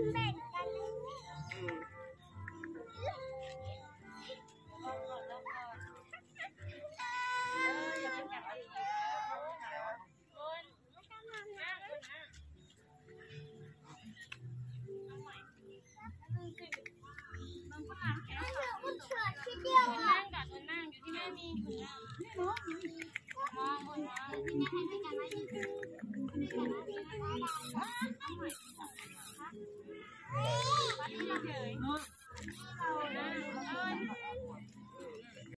มันแบ่งกันอืมมันเฉิดทีเดียวอะเนาะ เลย